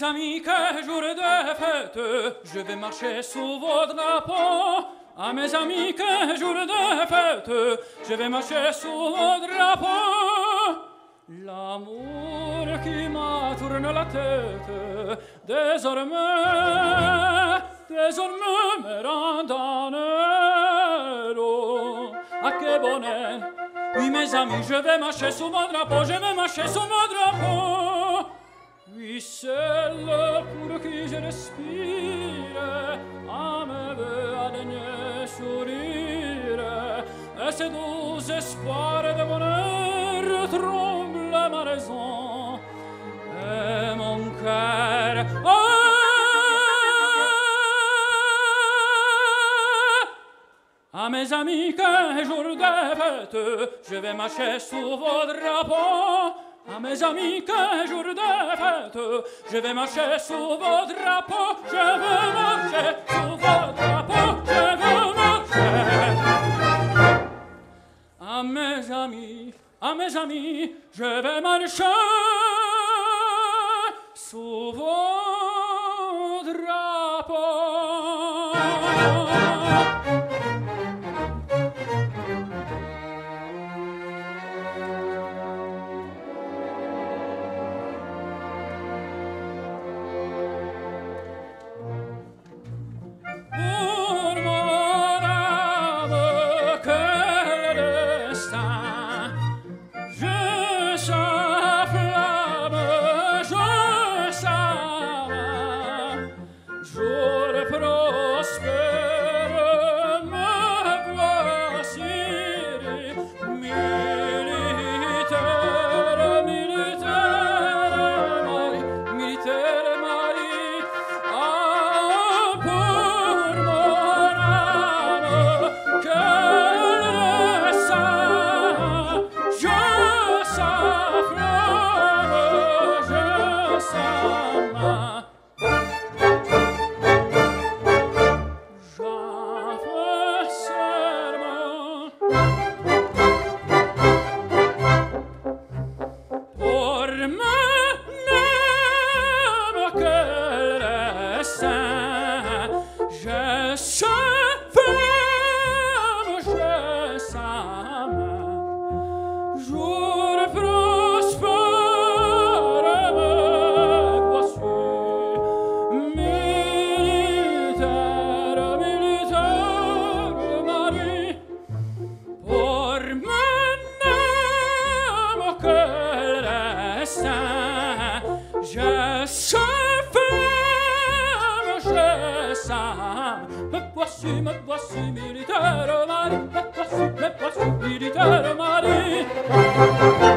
mes amis, que jour de fête, je vais marcher sous vos drapeaux. À mes amis, que jour de fête, je vais marcher sous vos drapeaux. L'amour qui m'a tourné la tête, désormais, désormais me rend en héros. Ah, que bonheur! Oui, mes amis, je vais marcher sous mon drapeau, je vais marcher sous mon drapeau. Oui, je respire, à me daigner sourire, et ces doux espoirs de bonheur tremblent ma raison et mon cœur. Oh! À mes amis, qu'un jour de fête, je vais marcher sous vos drapeaux. à mes amis qu'un jour de fête, je vais marcher sous vos drapeaux, je veux marcher sous vos drapeaux, je veux marcher. À mes amis, à mes amis, je vais marcher sous vos drapeaux. Je Chauffeur, je sam, me voici, me voici militaire Marie, me voici, me voici militaire Marie.